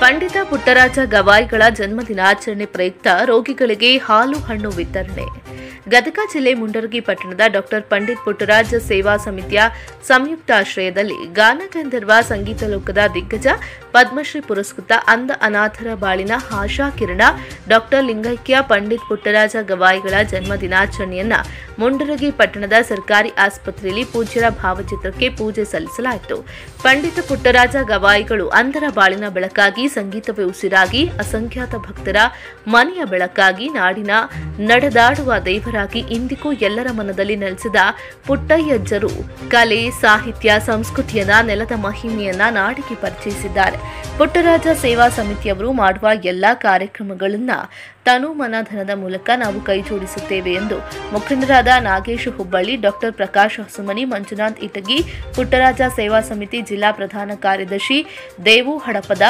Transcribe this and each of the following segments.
ಪಂಡಿತ ಪುಟ್ಟರಾಜ ಗವಾಯಿಗಳ ಜನ್ಮದಿನಾಚರಣೆ ಪ್ರಯುಕ್ತ ರೋಗಿಗಳಿಗೆ ಹಾಲು ಹಣ್ಣು ವಿತರಣೆ. ಗದಗ ಜಿಲ್ಲೆ ಮುಂಡರಗಿ ಪಟ್ಟಣದ ಡಾಕ್ಟರ್ ಪಂಡಿತ್ ಪುಟ್ಟರಾಜ ಸೇವಾ ಸಮಿತಿಯ ಸಂಯುಕ್ತಾಶ್ರಯದಲ್ಲಿ ಗಾನಗಂಧರ್ವ ಸಂಗೀತ ಲೋಕದ ದಿಗ್ಗಜ ಪದ್ಮಶ್ರೀ ಪುರಸ್ಕೃತ ಅಂಧ ಅನಾಥರ ಬಾಳಿನ ಆಶಾ ಕಿರಣ, ಡಾಕ್ಟರ್ ಲಿಂಗೈಕ್ಯ ಪಂಡಿತ್ ಪುಟ್ಟರಾಜ ಗವಾಯಿಗಳ ಜನ್ಮ ದಿನಾಚರಣೆಯನ್ನ ಮುಂಡರಗಿ ಪಟ್ಟಣದ ಸರ್ಕಾರಿ ಆಸ್ಪತ್ರೆಯಲ್ಲಿ ಪೂಜ್ಯರ ಭಾವಚಿತ್ರಕ್ಕೆ ಪೂಜೆ ಸಲ್ಲಿಸಲಾಯಿತು. ಪಂಡಿತ ಪುಟ್ಟರಾಜ ಗವಾಯಿಗಳು ಅಂಧರ ಬಾಳಿನ ಬೆಳಕಾಗಿ ಸಂಗೀತವೇ ಉಸಿರಾಗಿ ಅಸಂಖ್ಯಾತ ಭಕ್ತರ ಮನೆಯ ಬೆಳಕಾಗಿ ನಾಡಿನ ನಡೆದಾಡುವ ದೇವರಾಗಿ ಇಂದಿಗೂ ಎಲ್ಲರ ಮನದಲ್ಲಿ ನೆಲೆಸಿದ ಪುಟ್ಟಯ್ಯಜ್ಜರು ಕಲೆ, ಸಾಹಿತ್ಯ, ಸಂಸ್ಕೃತಿಯನ್ನ, ನೆಲದ ಮಹಿಮೆಯನ್ನ ನಾಡಿಗೆ ಪರಿಚಯಿಸಿದ್ದಾರೆ. ಪುಟ್ಟರಾಜ ಸೇವಾ ಸಮಿತಿಯವರು ಮಾಡುವ ಎಲ್ಲಾ ಕಾರ್ಯಕ್ರಮಗಳನ್ನ ತನು ಮನಧನದ ಮೂಲಕ ನಾವು ಕೈಜೋಡಿಸುತ್ತೇವೆ ಎಂದು ಮುಖಂಡರಾದ ನಾಗೇಶ್ ಹುಬ್ಬಳ್ಳಿ, ಡಾಕ್ಟರ್ ಪ್ರಕಾಶ್ ಹೊಸಮನಿ, ಮಂಜುನಾಥ್ ಇಟಗಿ, ಪುಟ್ಟರಾಜ ಸೇವಾ ಸಮಿತಿ ಜಿಲ್ಲಾ ಪ್ರಧಾನ ಕಾರ್ಯದರ್ಶಿ ದೇವು ಹಡಪದ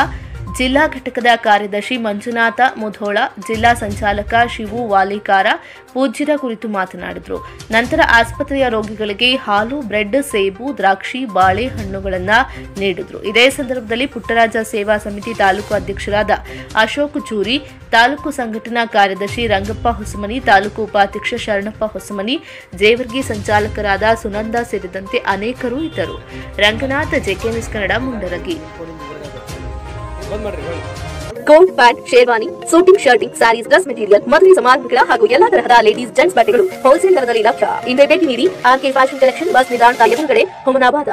ಜಿಲ್ಲಾ ಘಟಕದ ಕಾರ್ಯದರ್ಶಿ ಮಂಜುನಾಥ ಮುಧೋಳ, ಜಿಲ್ಲಾ ಸಂಚಾಲಕ ಶಿವು ವಾಲಿಕಾರ ಪೂಜ್ಯರ ಕುರಿತು ಮಾತನಾಡಿದರು. ನಂತರ ಆಸ್ಪತ್ರೆಯ ರೋಗಿಗಳಿಗೆ ಹಾಲು, ಬ್ರೆಡ್, ಸೇಬು, ದ್ರಾಕ್ಷಿ ಬಾಳೆ ಹಣ್ಣುಗಳನ್ನು ನೀಡಿದರು. ಇದೇ ಸಂದರ್ಭದಲ್ಲಿ ಪುಟ್ಟರಾಜ ಸೇವಾ ಸಮಿತಿ ತಾಲೂಕು ಅಧ್ಯಕ್ಷರಾದ ಅಶೋಕ್ ಚೂರಿ ತಾಲೂಕು ಸಂಘಟನಾ ಕಾರ್ಯದರ್ಶಿ ರಂಗಪ್ಪ ಹೊಸಮನಿ, ತಾಲೂಕು ಉಪಾಧ್ಯಕ್ಷ ಶರಣಪ್ಪ ಹೊಸಮನಿ, ಜೇವರ್ಗಿ ಸಂಚಾಲಕರಾದ ಸುನಂದ ಸೇರಿದಂತೆ ಅನೇಕರು ಇದ್ದರು. Ranganatha, JK news Kannada, Mundaragi. ಹೇಳಿ. Pant sherwani suiting shirting sarees dress material ಮದುವೆ ಸಮಾರಂಭಗಳ ಹಾಗೂ ಎಲ್ಲಾ ತರಹದ ಲೇಡೀಸ್ ಜೆಂಟ್ಸ್ ಬಟ್ಟೆಗಳು ಹೋಲ್ಸೇಲ್ ದರದಲ್ಲಿ ಲಭ್ಯ ಇಂದೇ ಭೇಟಿ ನೀಡಿ ಆರ್ಕೆ ಫ್ಯಾಷನ್ ಕಲೆಕ್ಷನ್ ಬಸ್ ನಿಲ್ದಾಣದ ಎದುರುಗಡೆ ಹುಮನಾಬಾದ